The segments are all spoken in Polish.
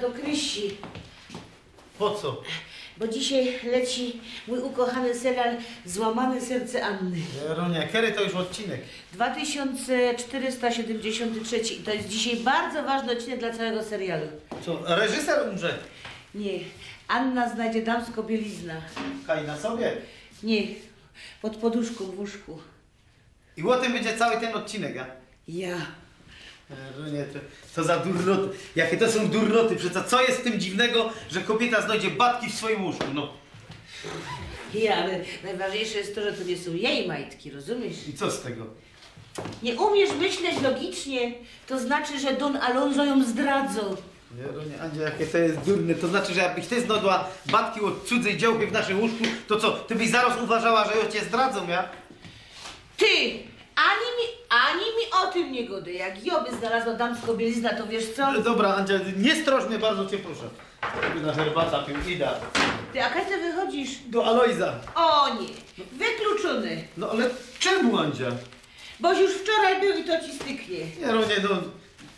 do Krysi, Po co? bo dzisiaj leci mój ukochany serial Złamane serce Anny. Jeronia, kiedy to już odcinek? 2473 i to jest dzisiaj bardzo ważny odcinek dla całego serialu. Co, reżyser umrze? Nie, Anna znajdzie damsko bielizna. Kaj na sobie. Nie, pod poduszką w łóżku. I o tym będzie cały ten odcinek, ja? Ja. Jeronia, to, co za durnoty. Jakie to są durnoty? Przecież co jest w tym dziwnego, że kobieta znajdzie batki w swoim łóżku, no. Ja, ale najważniejsze jest to, że to nie są jej majtki, rozumiesz? I co z tego? Nie umiesz myśleć logicznie, to znaczy, że Don Alonso ją zdradzą. Jeronia, Andzia, jakie to jest durne. To znaczy, że jakbyś ty znodła batki od cudzej działki w naszym łóżku, to co, ty byś zaraz uważała, że ją cię zdradzą, ja? Ty! Ani mi, ani mi o tym nie gody. Jak ja by znalazła damsko bielizna, to wiesz co? No Dobra, Andzia, nie stroż mnie, bardzo cię proszę. Na herbata pił, ida. Ty, a kiedy wychodzisz? Do Alojza. O nie, wykluczony. No ale czemu, Andzia? Boś już wczoraj był i to ci styknie. Jeronie, no,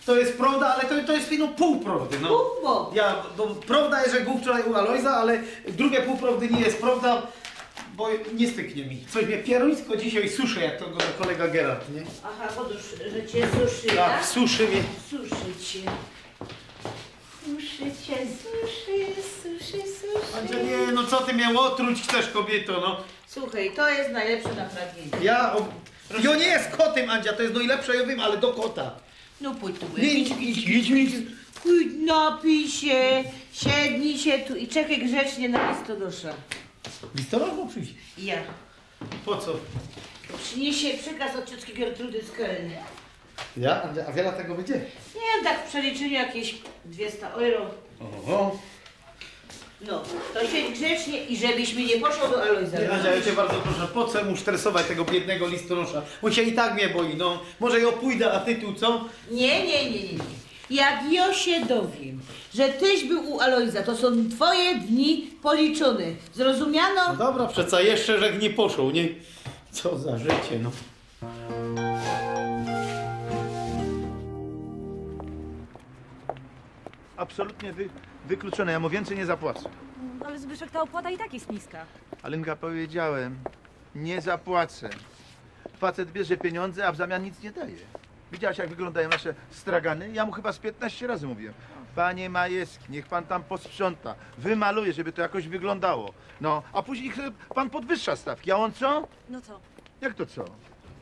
to jest prawda, ale to, to jest no pół prawdy, no. Pół bo. Ja, bo prawda jest, że był wczoraj u Alojza, ale drugie pół prawdy nie jest prawda, bo nie styknie mi. Coś mnie pieruńsko dzisiaj suszy, jak to go kolega Gerard, nie? Aha, podusz, że cię suszy, Tak, tak? suszy mnie. Suszy cię. Suszy cię, suszy, suszy, suszy. Andzia, nie, no co ty mnie otruć chcesz, kobieto, no. Słuchaj, to jest najlepsze naprawienie. Ja, o, jo nie jest kotem, Andzia, to jest najlepsze, ja wiem, ale do kota. No pójdź tu, Nie, idź, idź, idź, idź. Pójdź, napij się, siednij się tu i czekaj grzecznie na listodosza. Listonosz ma przyjść. Ja. Po co? Przyniesie przekaz od ciotki Gertrudy z Kelny. Ja? A wiele tego będzie? Nie wiem, tak w przeliczeniu jakieś 200 euro. Oho. No, to siedź grzecznie i żebyś mi nie poszło do Alojza. Nie, ja cię bardzo proszę, po co mu stresować tego biednego listonosza? Bo się i tak mnie boi, no. Może ja pójdę, a ty tu co? Nie, nie, nie, nie. nie. Jak ja się dowiem, że tyś był u Alojza, to są twoje dni policzone. Zrozumiano? No dobra, przeca jeszcze, że nie poszło, nie? Co za życie, no. Absolutnie wy, wykluczone. Ja mu więcej nie zapłacę. Ale Zbyszek, ta opłata i tak jest niska. Alenka, powiedziałem, nie zapłacę. Facet bierze pieniądze, a w zamian nic nie daje. Widziałaś, jak wyglądają nasze stragany? Ja mu chyba z 15 razy mówiłem. Panie Majewski, niech pan tam posprząta, wymaluje, żeby to jakoś wyglądało. No, a później pan podwyższa stawki, a on co? No co? Jak to co?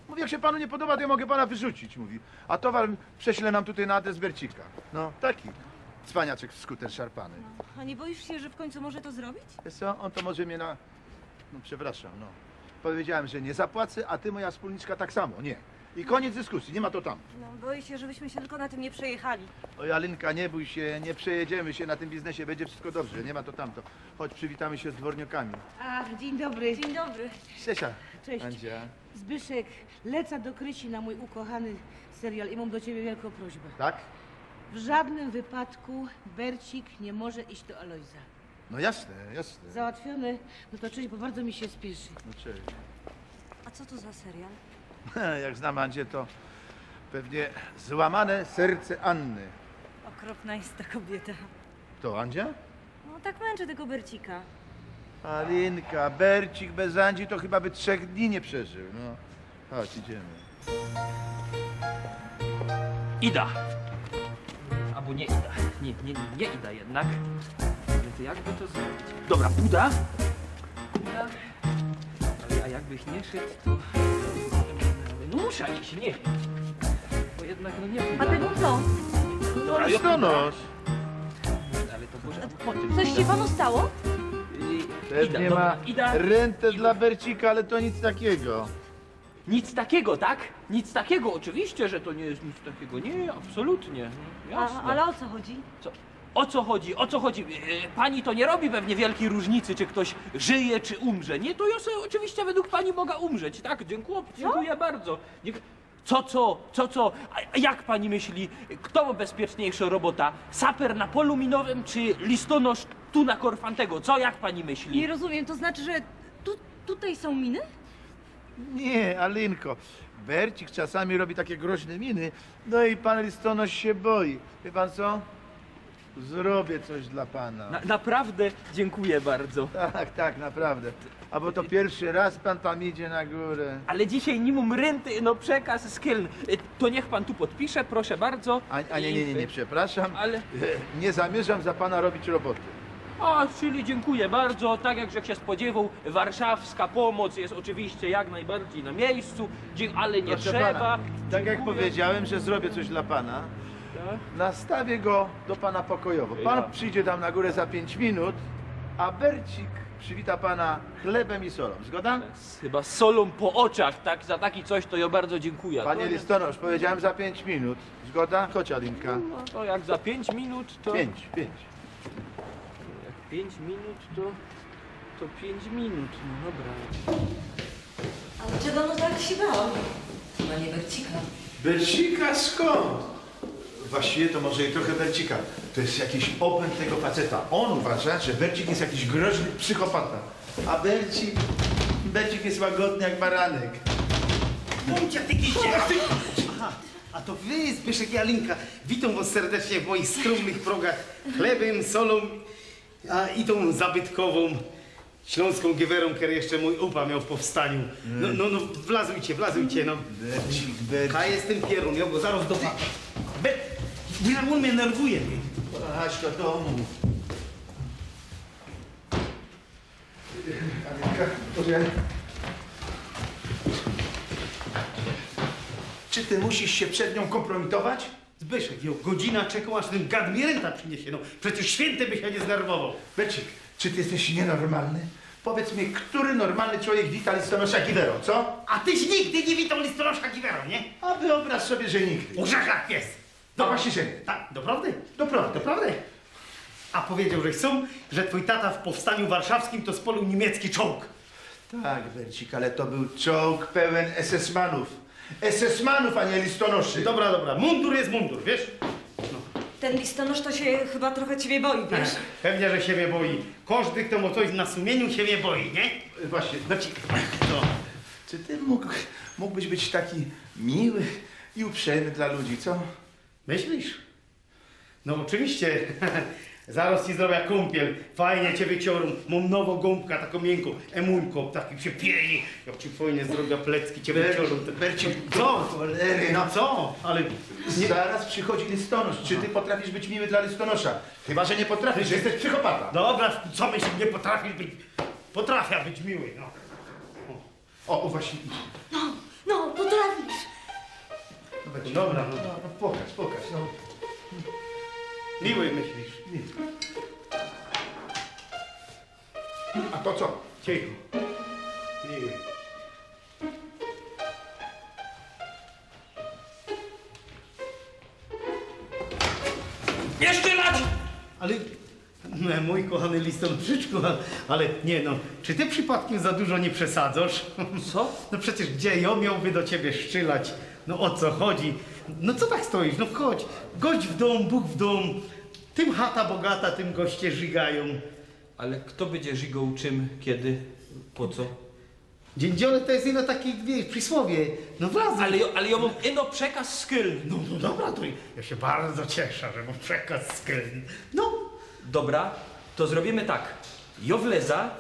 Mówi, jak się panu nie podoba, to ja mogę pana wyrzucić, mówi. A towar prześle nam tutaj na adres Bercika. No, taki. Cwaniaczek w skuter szarpany. A nie boisz się, że w końcu może to zrobić? Wiesz co, on to może mnie na... No przepraszam, no. Powiedziałem, że nie zapłacę, a ty, moja wspólniczka, tak samo, nie. I koniec dyskusji, nie ma to tam. No, boję się, żebyśmy się tylko na tym nie przejechali. Oj, Alinka, nie bój się, nie przejedziemy się na tym biznesie, będzie wszystko dobrze, nie ma to tamto. Chodź, przywitamy się z dworniokami. A, dzień dobry. Dzień dobry. Czesia. Cześć. Andzia. Zbyszek, leca do Krysi na mój ukochany serial i mam do ciebie wielką prośbę. Tak? W żadnym wypadku Bercik nie może iść do Alojza. No jasne, jasne. Załatwione? No to cześć, bo bardzo mi się spieszy. No cześć. A co to za serial? Jak znam Andzie, to pewnie złamane serce Anny. Okropna jest ta kobieta. To Andzia? No tak męczy tego Bercika. Alinka, Bercik bez Andzi to chyba by trzech dni nie przeżył. No, chodź, idziemy. Ida. Albo nie Ida. Nie, nie, nie Ida jednak. Ale to jakby to zrobić? Dobra, Buda. Buda. A jakbyś nie szedł, to... No muszę iść, nie wiem. Bo jednak no nie. A tego co? Dobra, ja Listonosz. Ale to tym. Coś się panu stało? Pewnie Ida, ma dobra, Ida. rentę dla Bercika, ale to nic takiego. Nic takiego, tak? Nic takiego, oczywiście, że to nie jest nic takiego. Nie, absolutnie. No, A, Jasne. ale o co chodzi? Co? O co chodzi? O co chodzi? E, Pani to nie robi pewnie wielkiej różnicy, czy ktoś żyje, czy umrze. Nie, to ja sobie oczywiście według pani mogę umrzeć. Tak, dziękuję, dziękuję bardzo. Niech... Co, co, co, co? A jak pani myśli, kto ma bezpieczniejsza robota? Saper na polu minowym, czy listonosz tu na Korfantego? Co, jak pani myśli? Nie rozumiem, to znaczy, że tu, tutaj są miny? Nie, Alinko. Bercik czasami robi takie groźne miny, no i pan listonosz się boi. Wie pan co? Zrobię coś dla pana. Na, naprawdę dziękuję bardzo. Tak, tak, naprawdę. A bo to pierwszy raz pan tam idzie na górę. Ale dzisiaj nimum renty, no przekaz z Kieln. Y, To niech pan tu podpisze, proszę bardzo. A, a nie, nie, nie, nie, przepraszam. Ale- Nie zamierzam za pana robić roboty. A, czyli dziękuję bardzo. Tak jak się spodziewał, warszawska pomoc jest oczywiście jak najbardziej na miejscu, ale nie Proszę trzeba. pana, tak jak powiedziałem, że zrobię coś dla pana? Nastawię go do pana pokojowo. Pan przyjdzie tam na górę za 5 minut, a Bercik przywita pana chlebem i solą. Zgoda? Chyba solą po oczach, tak? Za taki coś to ja bardzo dziękuję. Panie to, listonosz, powiedziałem za 5 minut. Zgoda? Chodź Alinka. no, to jak za 5 minut, to... 5, 5. Jak 5 minut, to... To 5 minut, no dobra. Ale czego no tak się bałam? Chyba nie Bercika. Bercika skąd? Właściwie to może i trochę Bercika. To jest jakiś opęd tego faceta. On uważa, że Bercik jest jakiś groźny psychopata. A Bercik... Bercik jest łagodny jak baranek. Bądźcie tykiście! Aha, a to wy, Zbyszek i Alinka. Witam was serdecznie w moich skromnych progach chlebem, solą a i tą zabytkową śląską giwerą, który jeszcze mój upa miał w powstaniu. No, no, no, wlazujcie, wlazujcie, no. Bercik, Bercik. A jestem pierun, ja go zaraz do... Be... Nie, on mnie nerwuje. ty. Chodź do domu. Alinka, może... Czy ty musisz się przed nią kompromitować? Zbyszek, jo, godzina czekał, aż ten gad mi renta przyniesie, no. Przecież święty by się nie znerwował. Becik, czy ty jesteś nienormalny? Powiedz mi, który normalny człowiek wita listonosza Givero, co? A tyś nigdy nie witał listonosza Giwera, nie? A wyobraź sobie, że nigdy. Urzekach jest. No właśnie, że nie. Tak, doprawdy? Doprawdy. Doprawdy. A powiedział, że chcą, że twój tata w powstaniu warszawskim to spolił niemiecki czołg. Tak, Bercik, ale to był czołg pełen SS-manów. SS-manów, a nie listonoszy. Dobra, dobra, mundur jest mundur, wiesz? Ten listonosz to się chyba trochę ciebie boi, wiesz? Pewnie, że siebie boi. Każdy, kto ma coś na sumieniu, siebie boi, nie? Właśnie, Bercik, no. czy ty mógł, mógłbyś być taki miły i uprzejmy dla ludzi, co? Myślisz? No oczywiście. Zaraz ci zrobię kąpiel. Fajnie cię wyciorą. Mam nową gąbkę, taką miękką. Emuńką, taki się pieni. Jak ci fajnie zrobię plecki, cię wyciorą. Bercik, Co? cholery, no co? Ale nie... Zaraz przychodzi listonosz. Czy ty potrafisz być miły dla listonosza? Chyba, że nie potrafisz, że jesteś psychopata. Dobra, co myślisz, nie potrafisz być... Potrafię być miły, no. O, o właśnie. No, no, potrafisz. No, Dobra, no. no, pokaż, pokaż. No. Miły myślisz. A to co? Cicho. Miły. Nie strzelać! Ale... No, mój kochany listonoszyczku, ale, ale nie no, czy ty przypadkiem za dużo nie przesadzasz? Co? No przecież gdzie ja miałby do ciebie szczylać? No o co chodzi? No co tak stoisz? No wchodź. Gość w dom, Bóg w dom. Tym chata bogata, tym goście żygają. Ale kto będzie żigał czym, kiedy, po co? Dzień dziony to jest ino takie, wiesz, przysłowie. No wlazł. Ale, jo- ale ja mam ino przekaz Kieln. No, no dobra, to ja się bardzo cieszę, że mam przekaz z Keln. No, Dobra, to zrobimy tak. Jo wleza,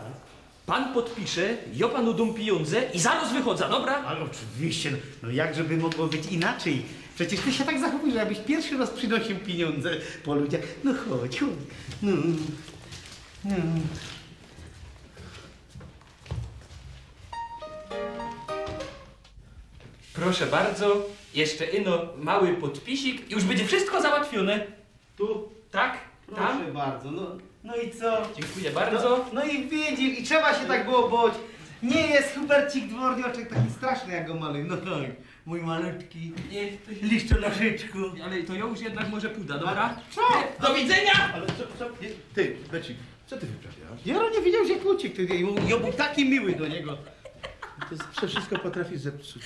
pan podpisze, jo panu dam pieniądze i zaraz wychodzę, dobra? ale oczywiście, no, no jakżeby mogło być inaczej? Przecież ty się tak zachowujesz, jakbyś pierwszy raz przynosił pieniądze po ludziach. No chodź, chodź. No. No. Proszę bardzo, jeszcze ino mały podpisik, już będzie wszystko załatwione. Tu, tak, tam. Proszę bardzo, no, no i co? Dziękuję bardzo. No, no i widzisz, i trzeba się tak było bać. Nie jest Hubercik dwornioczek taki straszny jak go maluj. No tak, mój malutki Nie, to się... listonoszyczku. Ale to już jednak może pójdę, dobra? Co? Do widzenia! Ale co, co? Ty, Becik, co ty wyprawiasz? Jaro nie wiedział, że kłócik. Ty, ja był taki miły do niego. Zawsze wszystko potrafisz zepsuć.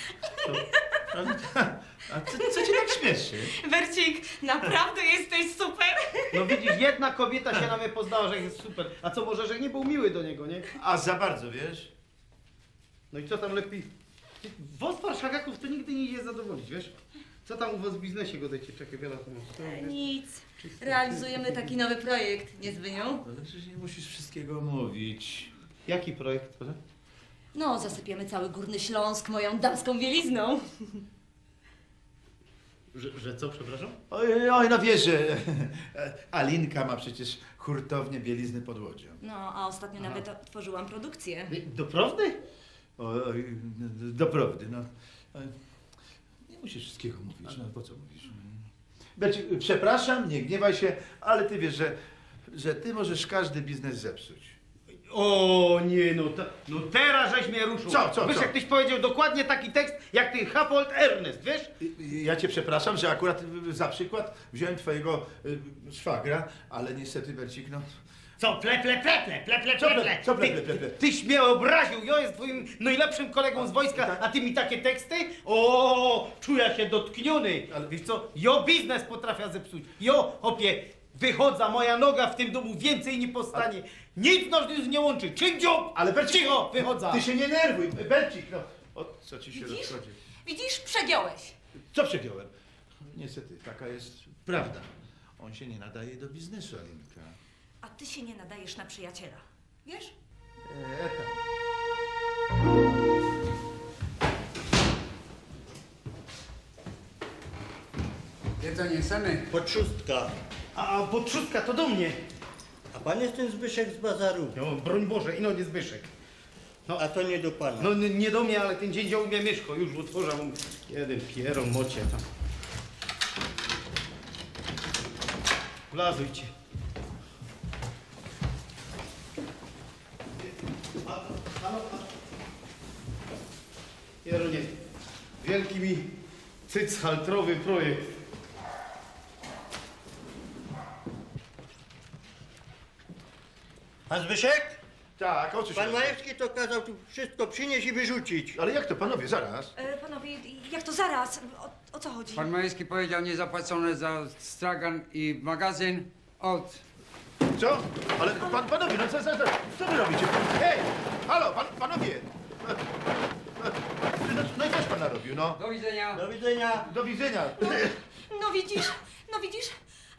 Co? A co, co cię tak śmieszy? Bercik, naprawdę jesteś super. No widzisz, jedna kobieta się na mnie poznała, że jest super. A co może, że nie był miły do niego, nie? A za bardzo, wiesz? No i co tam lepiej? Wąs parszagaków to nigdy nie idzie zadowolić, wiesz? Co tam u was w biznesie godajcie? Czekaj, wiele to masz. Nic. Realizujemy taki nowy projekt, nie Zbyniu? Ale przecież nie musisz wszystkiego mówić. Jaki projekt, proszę? No, zasypiemy cały Górny Śląsk moją damską bielizną. Że, że co, przepraszam? Oj, oj no wiesz, że Alinka ma przecież hurtownię bielizny pod łodzią. No, a ostatnio nawet otworzyłam produkcję. Doprawdy? Oj, doprawdy, no. Nie musisz wszystkiego mówić, no po co mówisz? Bercik, przepraszam, nie gniewaj się, ale ty wiesz, że, że ty możesz każdy biznes zepsuć. O nie, no, ta, no teraz żeś mnie ruszył. Co, co, Wiesz, co? jak tyś powiedział dokładnie taki tekst, jak ty Hapold Ernest, wiesz? Ja cię przepraszam, że akurat za przykład wziąłem twojego y, szwagra, ale niestety, Bercik, no... Co, ple, ple, ple, ple, ple, ple, ple, ple- ple. co ple, Ty- ple, ple, ple? Tyś mnie obraził, ja jest twoim najlepszym kolegą z wojska, a ty mi takie teksty? O, czuję się dotkniony. Ale- Wiesz co, jo biznes potrafię zepsuć. Jo, hopie, wychodza moja noga w tym domu, więcej nie postanie. Nic nas już nie łączy. Dziób? Ale Bercik, Cicho, wychodza. Ty się nie nerwuj, Bercik, no. O, co ci się Widzisz? rozchodzi? Widzisz, przegiąłeś. Co przegiąłem? Niestety, taka jest prawda. On się nie nadaje do biznesu, Alinka. A ty się nie nadajesz na przyjaciela. Wiesz? E, tam. Jedzenie same. Poczustka. A, a potrzustka to do mnie. Pan jest ten Zbyszek z bazaru. No, broń Boże, ino nie Zbyszek. A to nie do pana. No nie do mnie, ale ten dzień działu mnie Mieszko, już otworzył mu jeden pieron, mocie tam. Wlazujcie. Jeronie, wielki mi cyc haltrowy projekt. Pan Zbyszek? Tak, o co się Pan? Majewski to kazał tu wszystko przynieść i wyrzucić. Ale jak to, panowie, zaraz? E, panowie, jak to zaraz? O, o co chodzi? Pan Majewski powiedział niezapłacone za stragan i magazyn od... Co? Ale pan, panowie, no co, co, co, co wy robicie? Hej! Halo, pan, panowie! No, no i coś pan narobił, no. Do widzenia. Do widzenia. Do widzenia. No widzisz, no widzisz?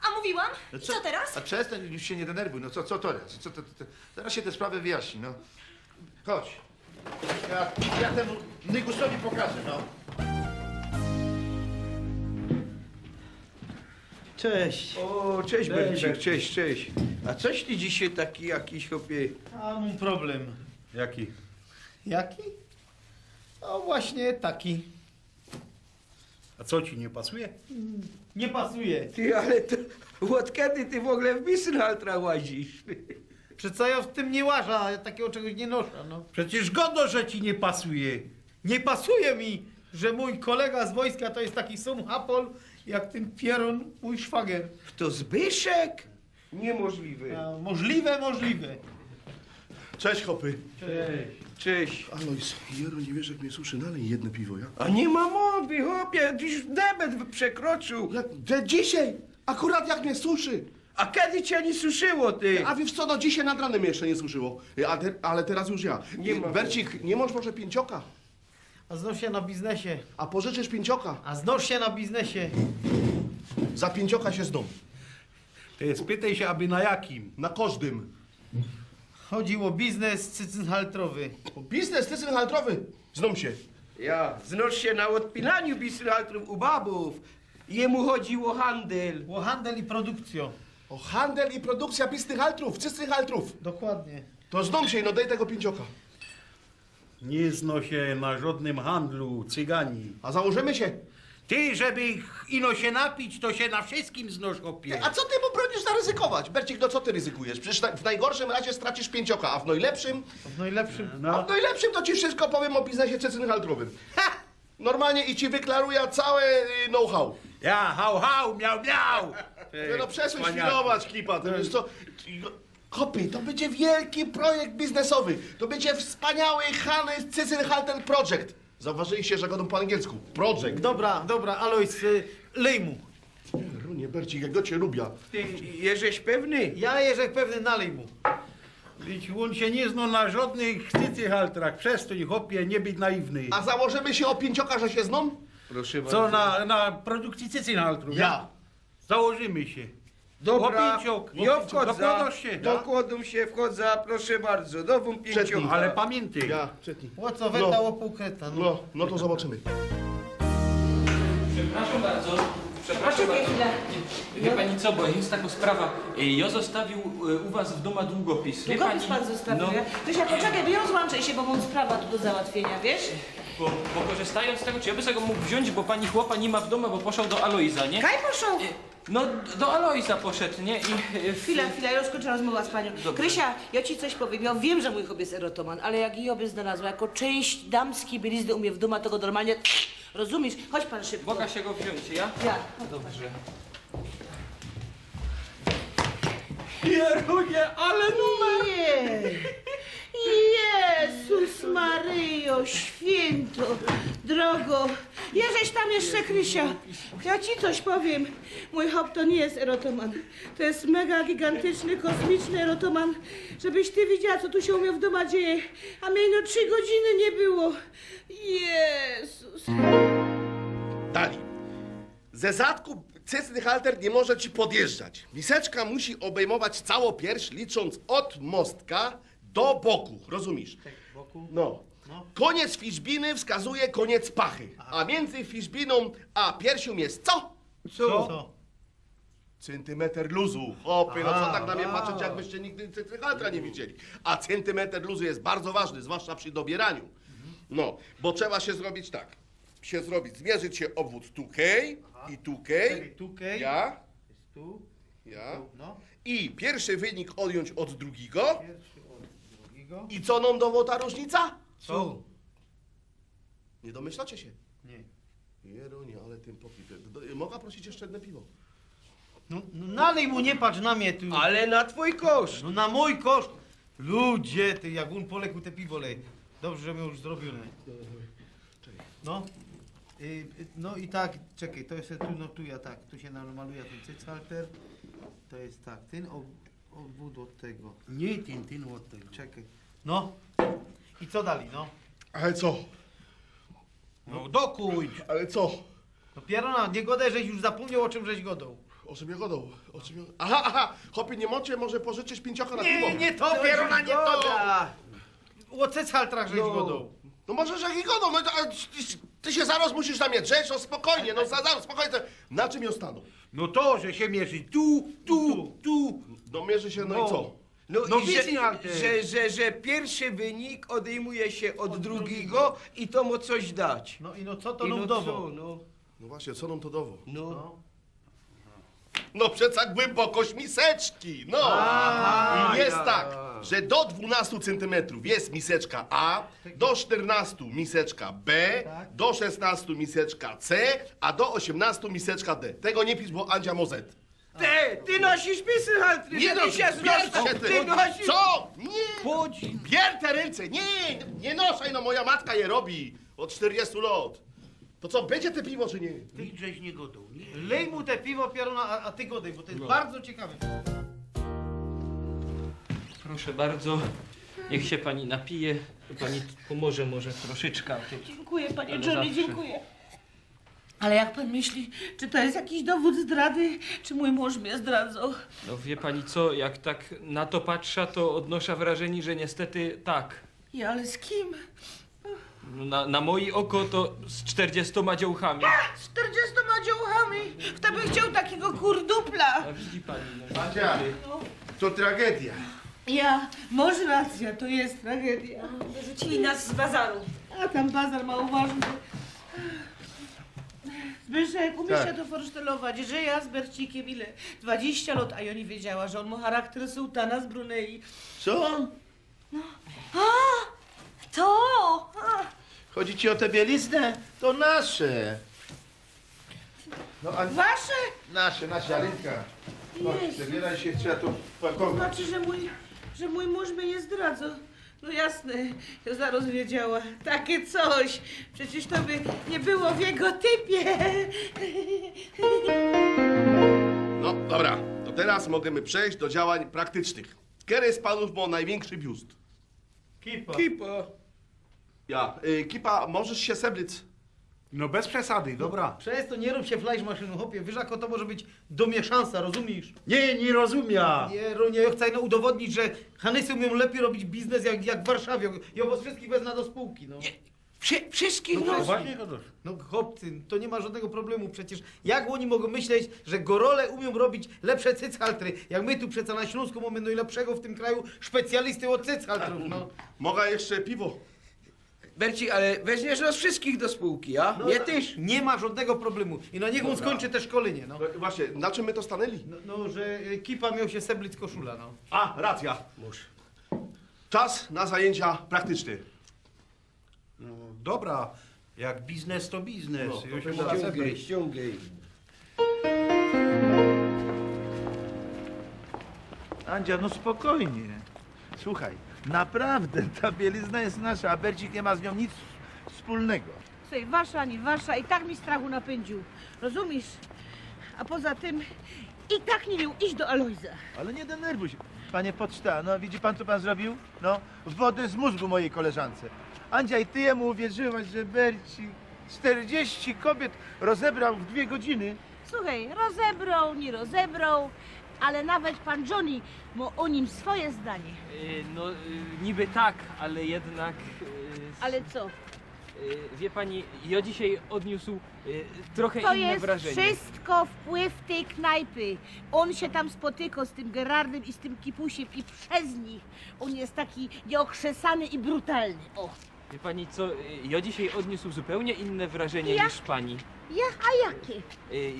A mówiłam? No I co teraz? A przestań, już się nie denerwuj, no co, co teraz? Co, to, to, zaraz się te sprawy wyjaśni, no. Chodź. Ja, ja temu Nygusowi pokażę, no. Cześć. O, cześć Bercik, cześć, cześć. A coś ty dzisiaj taki jakiś chłopie... A mam problem. Jaki? Jaki? No właśnie taki. A co ci nie pasuje? Nie pasuje. Ty, ale to od kiedy ty w ogóle w Bissenhaltra łazisz? Co ja w tym nie łażę, a ja takiego czegoś nie noszę, no. Przecież godo, że ci nie pasuje. Nie pasuje mi, że mój kolega z wojska to jest taki sam hapol, jak ten pieron mój szwagier. To Zbyszek? Niemożliwe. A, możliwe, możliwe. Cześć, chopy. Cześć. Alois, Jero, nie wiesz jak mnie suszy, nalej jedno piwo, ja? A nie ma mowy, chłopie, już debet przekroczył. Jak, że dzisiaj, akurat jak mnie suszy. A kiedy cię nie suszyło, ty? A wiesz co, no dzisiaj nad ranem jeszcze nie suszyło. A te, ale teraz już ja. Nie ma Bercik, nie masz może pięcioka? A znów się na biznesie. A pożyczysz pięcioka? A znów się na biznesie. Za pięcioka się. Ty spytaj się, aby na jakim. Na każdym. Chodził o biznes cycynhaltrowy. O, Biznes tycynhaltrowy. Zdom się. Ja, znosz się na odpinaniu Bissenhaltrów u babów. Jemu chodziło o handel. O handel i produkcją. O handel i produkcja bistynhaltrów, cystynhaltrów. Dokładnie. To zdom się, no daj tego pięcioka. Nie zno się na żadnym handlu, cygani. A założymy się. Ty, żeby ino się napić, to się na wszystkim znosz, chłopie. A co ty mu bronisz zaryzykować? Bercik, no co ty ryzykujesz? Przecież na- w najgorszym razie stracisz pięcioka, a w najlepszym... W najlepszym. A No. w najlepszym to ci wszystko powiem o biznesie cystynhaltrowym. Ha! Normalnie i ci wyklaruję całe y, know-how. Ja, hał, hał, miał, miał. Ty, No przesuń świrować, kipa. Ty wiesz co? Kopy, to będzie wielki projekt biznesowy. To będzie wspaniały Hannes Cystynhalter Project. Zauważyliście, że godą po angielsku. Project. Dobra, dobra, Alois, y, lej mu. Nie, Bercik, jak go cię lubię. Ty, jesteś pewny? Ja, Jerzek, pewny nalej mu. Widzisz, on się nie zna na żadnych cycyhaltrach. Przestań, chłopie, nie być naiwny. A założymy się o pięcioka, że się zną? Proszę Co, bardzo. na, na produkcji cycynhaltrów? Ja. Założymy się. Dobra, Łopięciok, ja wchodzę. się? Dokładam się, wchodzę, proszę bardzo. Dową Przedni. pięciu. Ale pamiętaj, Ja, czytnij. O co No. weta, o półkreta. No, no to zobaczymy. Przepraszam bardzo. Przepraszam Poczekaj bardzo. chwilę. Wie pani co, bo jest taka sprawa. Y, Ja zostawił y, u was w domu długopis. Wie Długopis pani, pan zostawił, no, ja? Krysia, poczekaj, nie rozłączaj się, bo mam sprawa tu do załatwienia, wiesz? bo, bo korzystając z tego, czy ja by sobie go mógł wziąć, bo pani chłopa nie ma w domu, bo poszedł do Alojza, nie? Kaj poszło! No, do Alojza poszedł, nie? I, w- Chwila, chwila, ja już skończę rozmowę z panią. Dobrze. Krysia, ja ci coś powiem. Ja wiem, że mój chłop jest erotoman, ale jak jej by znalazła jako część damskiej bielizny u mnie w domu, to go normalnie... Rozumiesz? Chodź pan szybko. Mogę się go wziąć, ja? Ja. Dobrze. Jerunie, ale numer! Nie! Jezus Maryjo, święto, drogo. Jeżeś tam jeszcze, Krysia. Ja ci coś powiem. Mój hop to nie jest erotoman. To jest mega gigantyczny, kosmiczny erotoman. Żebyś ty widziała, co tu się u mnie w domu dzieje. A mnie no trzy godziny nie było. Jezus. Dali. Ze zadku cycny halter nie może ci podjeżdżać. Miseczka musi obejmować całą pierś, licząc od mostka do boku. Rozumiesz? boku. No. Koniec fiszbiny wskazuje koniec pachy. A między fiszbiną a piersią jest co? Co? Centymetr luzu. Hopy, no co tak na mnie patrzeć, jakbyście nigdy haltra nie widzieli. A centymetr luzu jest bardzo ważny, zwłaszcza przy dobieraniu. No, bo trzeba się zrobić tak. Się zrobić, zmierzyć się obwód tukej i tukej. Tukej. Ja, Jest tu, ja. tu, no. I pierwszy wynik odjąć od drugiego. Pierwszy od drugiego. I co nam ta różnica? Co? Nie domyślacie się? Nie. Jerunie, ale tym popit. Mogę prosić jeszcze jedno piwo? No, no nalej mu, nie patrz na mnie tu. Ale na twój koszt. No na mój koszt. Ludzie, ty, jak on poległ te piwo lej. Dobrze, że miał już zrobione. No. Y, y, no i tak, czekaj, to jest tu, no tu ja tak, tu się namaluje ten cycalter. To jest tak, ten ob, obwód od tego. Nie, ten, ten od tego. Czekaj. No. I co dalej, no? Ale co? No dokuj. Ale co? No pierona, nie godaj, żeś już zapomniał o czym żeś godał. O czym ja gadał? O czym ja... Aha, aha! Chłopie, nie mocie, może pożyczyć pięciocha na piwo? Nie, nie to, pierona, nie to! O cycaltrach żeś godał. No może, że i godą, no a ty, ty się zaraz musisz na mnie drzeć, no spokojnie, no zaraz, spokojnie. Na czym ja stanę? No to, że się mierzy tu, tu, tu. No mierzy się, no, No. i co? No, No i że, że, że, że pierwszy wynik odejmuje się od, drugiego i to mu coś dać. No i no co to I nam no dowo? co, no, No właśnie, co nam to dało? no. No przeca głębokość miseczki, no! I jest tak, że do 12 centymetrów jest miseczka A, do 14 miseczka B, do 16 miseczka C, a do 18 miseczka D. Tego nie pisz, bo Andzia Mozet. Ty, ty nosisz pisy haltry, Nie że no, ty się ty! ty nosisz... Co? Nie! Chodź. Bier te ręce! Nie! Nie noszaj, no moja matka je robi od 40 lat. To co, będzie te piwo, czy nie? Ty żeś nie godał, nie? Lej mu te piwo, pierona, a, a ty godaj, bo to jest bardzo ciekawe. Proszę bardzo, niech się pani napije. Pani pomoże może troszeczkę. Dziękuję, panie Johnny, dziękuję. Ale jak pan myśli, czy to jest jakiś dowód zdrady, czy mój mąż mnie zdradzał? No wie pani co, jak tak na to patrzę, to odnoszę wrażenie, że niestety tak. Ja, ale z kim? No, Na, na moje oko to z 40 działkami. Z 40 dziołchami. Kto by chciał takiego kurdupla? A widzi pani, no. Andzia, to tragedia. Ja, może racja, to jest tragedia. Wyrzucili nas z bazaru. A tam bazar ma uważny. Zbyszek, umiesz Tak. się to forsztelować, że ja z Bercikiem ile? 20 lat, a ja nie wiedziała, że on ma charakter sułtana z Brunei. Co? To! A, Chodzi ci o tę bieliznę? To nasze. No, a Wasze? nasze, nasze, Alinka. Chodź, się, trzeba tu To pakować. znaczy, że mój, że mój mąż mnie nie zdradza. No jasne, ja zaraz wiedziała. Takie coś. Przecież to by nie było w jego typie. No dobra, to teraz możemy przejść do działań praktycznych. Który z panów ma największy biust? Kipa. Kipa. Ja. Y, kipa, możesz się seblic. No bez przesady, dobra. Przez to nie rób się fleischmaszyną, chłopie. Wiesz, jako to może być domieszansa, rozumiesz? Nie, nie rozumiem. Nie, Runie, ja chcę no, udowodnić, że Hanysy umieją lepiej robić biznes jak, jak w Warszawie. Ja was wszystkich wezmę do spółki, no. Wszy, wszystkich No no? No chłopcy, to nie ma żadnego problemu przecież. Jak oni mogą myśleć, że gorole umią robić lepsze cychaltry? Jak my tu przecież na Śląsku mamy najlepszego w tym kraju specjalisty od cychaltrów, no. Mogę jeszcze piwo? Berci, ale weźmiesz nas wszystkich do spółki, a? no Nie tyś. Nie ma żadnego problemu. I no niech on Dobra. skończy te szkolenie, no. No, właśnie, na czym my to stanęli? No, no że y, kipa miał się seblic koszula, no. A, racja. Czas na zajęcia praktyczne. No, dobra, jak biznes to biznes. No, to Już. Ściągaj, ściągaj. Andzia, no spokojnie. Słuchaj, naprawdę ta bielizna jest nasza, a Bercik nie ma z nią nic wspólnego. Słuchaj, wasza, nie wasza, i tak mi strachu napędził. Rozumiesz? A poza tym i tak nie miał iść do Alojza. Ale nie denerwuj się. Panie poczta, no widzi pan co pan zrobił? No, wodę z mózgu mojej koleżance. Andzia, i ty jemu uwierzyłaś, że Bercik 40 kobiet rozebrał w dwie godziny. Słuchaj, rozebrał, nie rozebrał, ale nawet pan Johnny ma o nim swoje zdanie. Y, No, y, niby tak, ale jednak... y, Ale co? Wie pani, ja dzisiaj odniósł trochę To inne jest wrażenie. wszystko wpływ tej knajpy. On się tam spotykał z tym Gerardem i z tym Kipusiem i przez nich on jest taki nieokrzesany i brutalny. O, Wie pani co, ja dzisiaj odniósł zupełnie inne wrażenie Ja? niż pani. ja, a jakie?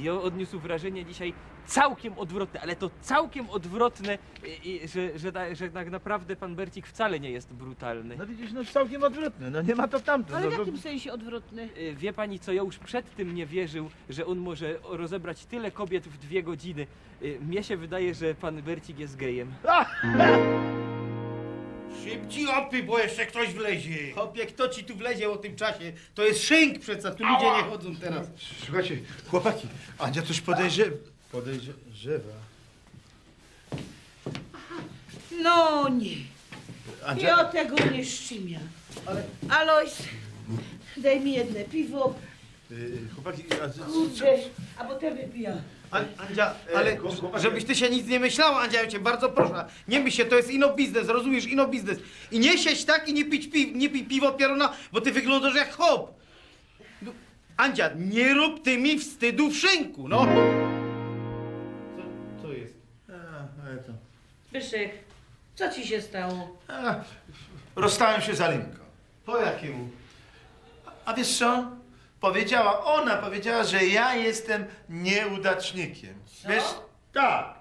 Ja odniósł wrażenie dzisiaj całkiem odwrotne, ale to całkiem odwrotne, y, i że, że, da- że tak naprawdę pan Bercik wcale nie jest brutalny. No widzisz, no całkiem odwrotne, no nie ma to tamto. Ale no, w to- jakim sensie odwrotny? Y, Wie pani co, ja już przed tym nie wierzył, że on może rozebrać tyle kobiet w dwie godziny. Y, Mnie się wydaje, że pan Bercik jest gejem. Szybciej opy, bo jeszcze ktoś wlezie. Chłopie, kto ci tu wlezie o tym czasie? To jest szynk przeca, tu ludzie nie chodzą teraz. Słuchajcie, chłopaki, Andzia coś podejrzewa. Podejrzewa. No nie, Andzia, ja tego nie szczymia. Ale... Alojz, daj mi jedne piwo, y, chłopaki, a, co- kurczę, a potem wypija. An, Andzia, ale chłopaki. żebyś ty się nic nie myślała, Andzia, ja cię bardzo proszę. Nie myśl się, to jest ino biznes, rozumiesz, ino biznes. I nie siedź tak i nie pić pi, nie pij piwo pieruna, bo ty wyglądasz jak hop. No, Andzia, nie rób ty mi wstydu w szynku, no. To. Pyszek, co ci się stało? A, rozstałem się z Alinką. Po jakiemu? A wiesz co? Powiedziała, ona powiedziała, że ja jestem nieudacznikiem. Wiesz? Tak.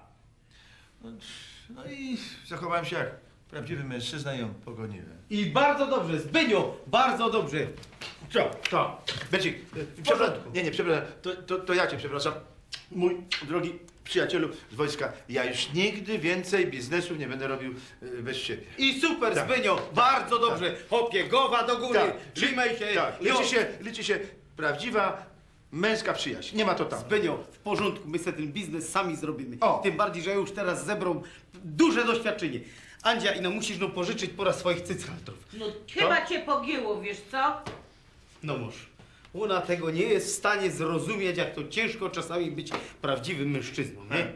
No, No i zachowałem się jak prawdziwy mężczyzna i ją pogoniłem. I bardzo dobrze, Zbynio, bardzo dobrze. Co? Co? Becik, przepraszam. Nie, nie, przepraszam. To, to, to ja cię przepraszam. Mój drogi przyjacielu z wojska, ja już nigdy więcej biznesów nie będę robił e, bez siebie. I super, Tak. Zbynio, bardzo dobrze. Hopie, głowa do góry, Tak. trzymaj się. Tak, liczy się, liczy się prawdziwa męska przyjaźń. Nie ma to tam. Zbynio, w porządku, my sobie ten biznes sami zrobimy. O. Tym bardziej, że ja już teraz zebrał duże doświadczenie. Andzia, ino musisz no pożyczyć po raz swoich cychaltrów. No chyba cię pogięło, wiesz co? No mąż. Ona tego nie jest w stanie zrozumieć, jak to ciężko czasami być prawdziwym mężczyzną, nie?